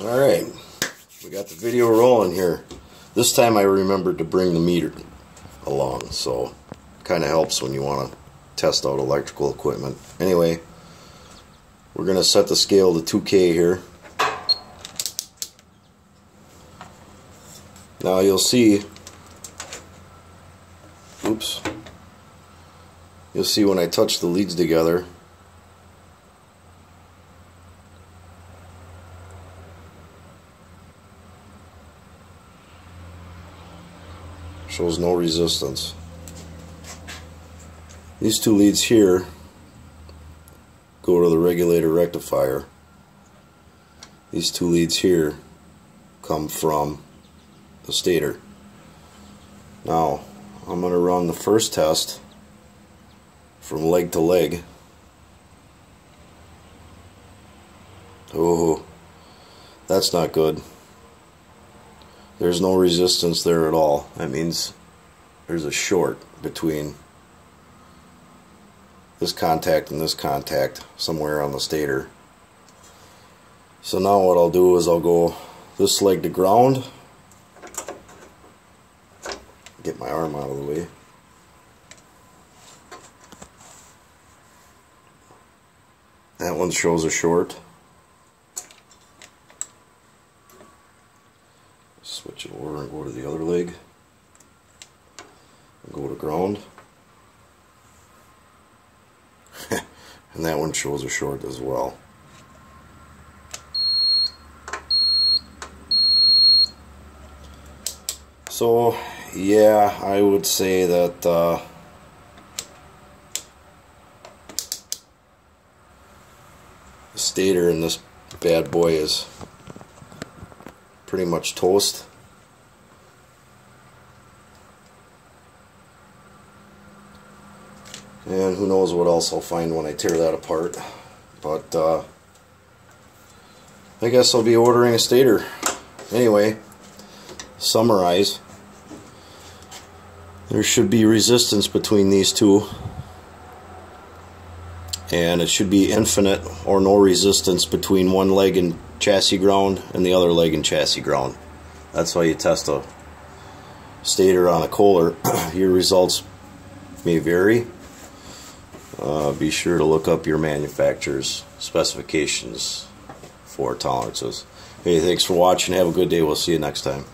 Alright, we got the video rolling here. This time I remembered to bring the meter along, so kind of helps when you want to test out electrical equipment. Anyway, we're going to set the scale to 2K here. Now you'll see, oops, you'll see when I touch the leads together, shows no resistance. These two leads here go to the regulator rectifier. These two leads here come from the stator. Now, I'm going to run the first test from leg to leg. Oh, that's not good. There's no resistance there at all. That means there's a short between this contact and this contact somewhere on the stator. So now what I'll do is I'll go this leg to ground get my arm out of the way. That one shows a short. And go to the other leg. And go to ground. and that one shows a short as well. So yeah, I would say that uh, the stator in this bad boy is pretty much toast. And who knows what else I'll find when I tear that apart. But uh, I guess I'll be ordering a stator. Anyway, summarize. There should be resistance between these two. And it should be infinite or no resistance between one leg in chassis ground and the other leg in chassis ground. That's why you test a stator on a Kohler. your results may vary. Uh, be sure to look up your manufacturer's specifications for tolerances. Hey, thanks for watching. Have a good day. We'll see you next time.